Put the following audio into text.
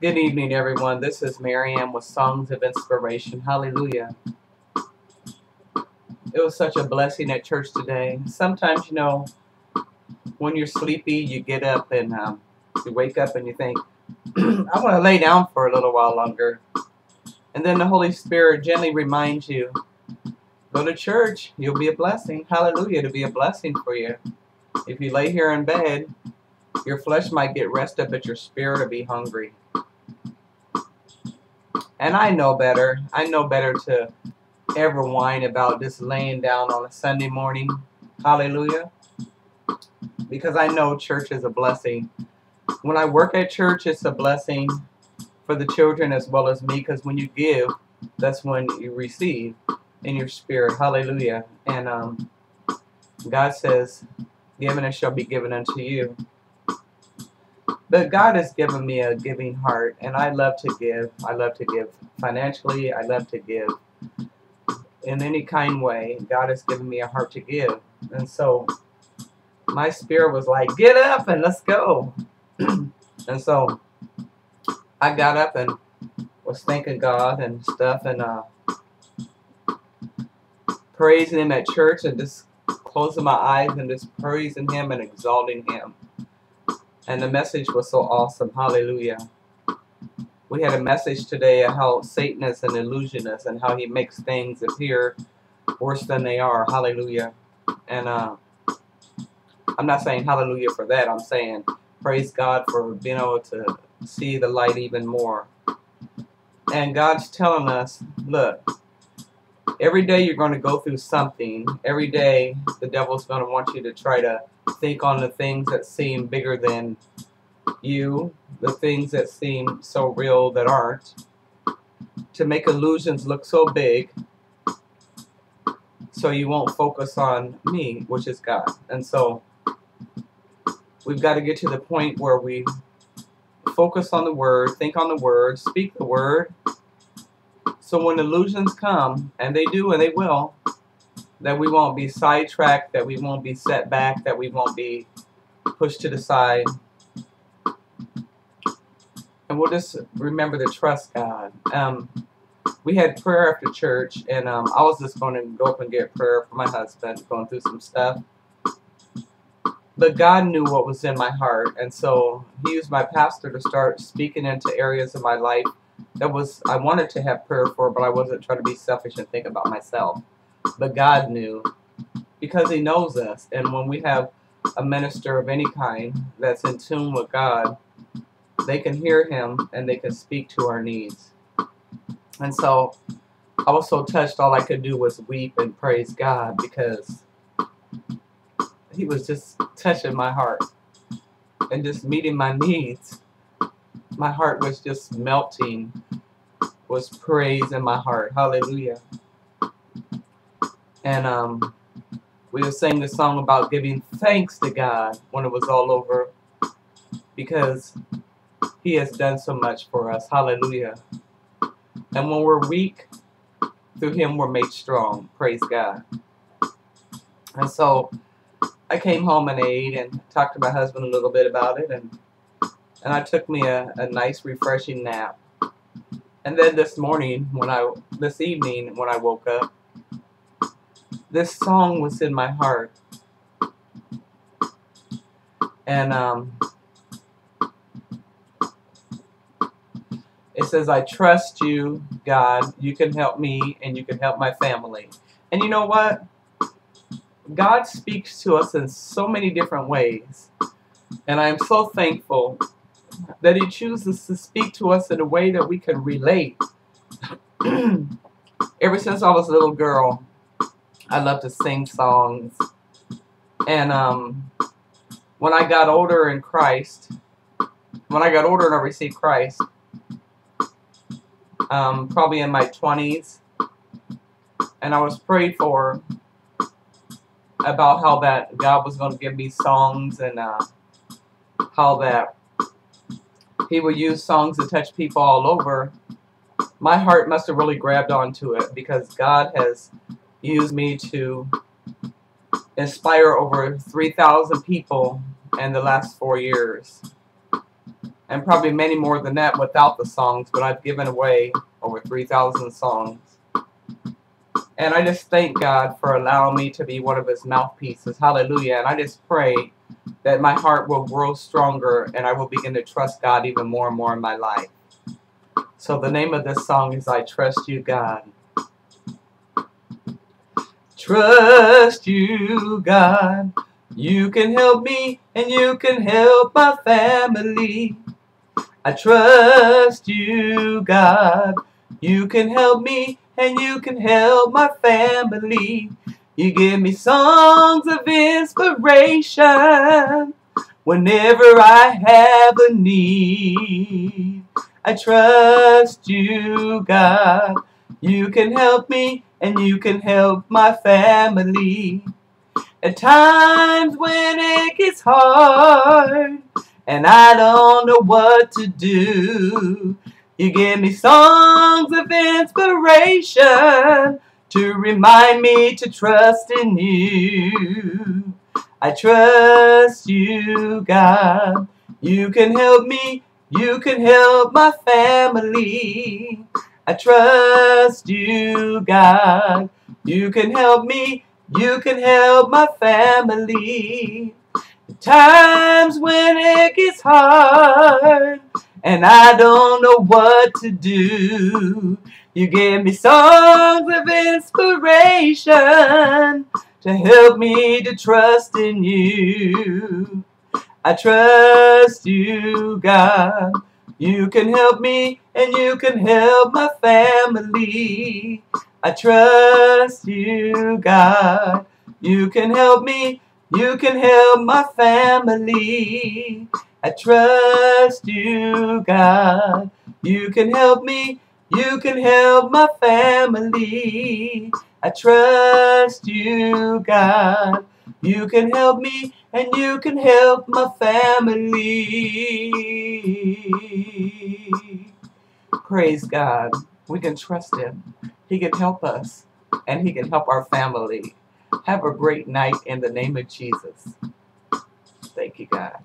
Good evening, everyone. This is Marianne with Songs of Inspiration. Hallelujah. It was such a blessing at church today. Sometimes, you know, when you're sleepy, you get up and um, you wake up and you think, I want to lay down for a little while longer. And then the Holy Spirit gently reminds you, go to church. You'll be a blessing. Hallelujah. To be a blessing for you. If you lay here in bed, your flesh might get rested, but your spirit will be hungry. And I know better. I know better to ever whine about just laying down on a Sunday morning. Hallelujah. Because I know church is a blessing. When I work at church, it's a blessing for the children as well as me. Because when you give, that's when you receive in your spirit. Hallelujah. And um, God says, given it shall be given unto you. But God has given me a giving heart, and I love to give. I love to give financially. I love to give in any kind way. God has given me a heart to give. And so my spirit was like, get up and let's go. and so I got up and was thanking God and stuff and uh, praising Him at church and just closing my eyes and just praising Him and exalting Him. And the message was so awesome. Hallelujah. We had a message today of how Satan is an illusionist and how he makes things appear worse than they are. Hallelujah. And uh, I'm not saying hallelujah for that. I'm saying praise God for being able to see the light even more. And God's telling us, look, every day you're going to go through something. Every day the devil's going to want you to try to think on the things that seem bigger than you, the things that seem so real that aren't, to make illusions look so big so you won't focus on me, which is God. And so we've got to get to the point where we focus on the Word, think on the Word, speak the Word, so when illusions come, and they do and they will, that we won't be sidetracked, that we won't be set back, that we won't be pushed to the side. And we'll just remember to trust God. Um, we had prayer after church, and um, I was just going to go up and get prayer for my husband, going through some stuff. But God knew what was in my heart, and so He used my pastor to start speaking into areas of my life that was I wanted to have prayer for, but I wasn't trying to be selfish and think about myself. But God knew because He knows us. And when we have a minister of any kind that's in tune with God, they can hear Him and they can speak to our needs. And so I was so touched, all I could do was weep and praise God because He was just touching my heart and just meeting my needs my heart was just melting, was praise in my heart. Hallelujah. And um, we were saying the song about giving thanks to God when it was all over because he has done so much for us. Hallelujah. And when we're weak, through him we're made strong. Praise God. And so I came home and ate and talked to my husband a little bit about it and and I took me a, a nice refreshing nap. And then this morning, when I, this evening, when I woke up, this song was in my heart. And um, it says, I trust you, God. You can help me and you can help my family. And you know what? God speaks to us in so many different ways. And I'm so thankful that he chooses to speak to us in a way that we can relate. Ever since I was a little girl, I loved to sing songs. And um, when I got older in Christ, when I got older and I received Christ, um, probably in my 20s, and I was prayed for about how that God was going to give me songs and uh, how that he would use songs to touch people all over, my heart must have really grabbed onto it because God has used me to inspire over 3,000 people in the last four years. and probably many more than that without the songs, but I've given away over 3,000 songs. And I just thank God for allowing me to be one of his mouthpieces. Hallelujah. And I just pray that my heart will grow stronger and I will begin to trust God even more and more in my life. So the name of this song is I Trust You, God. Trust you, God. You can help me and you can help my family. I trust you, God. You can help me and you can help my family. You give me songs of inspiration whenever I have a need. I trust you, God. You can help me and you can help my family. At times when it gets hard and I don't know what to do. You give me songs inspiration to remind me to trust in you. I trust you, God. You can help me. You can help my family. I trust you, God. You can help me. You can help my family The times when it gets hard and I don't know what to do. You give me songs of inspiration to help me to trust in you. I trust you, God. You can help me and you can help my family. I trust you, God. You can help me you can help my family. I trust you, God. You can help me. You can help my family. I trust you, God. You can help me and you can help my family. Praise God. We can trust Him. He can help us and He can help our family. Have a great night in the name of Jesus. Thank you, God.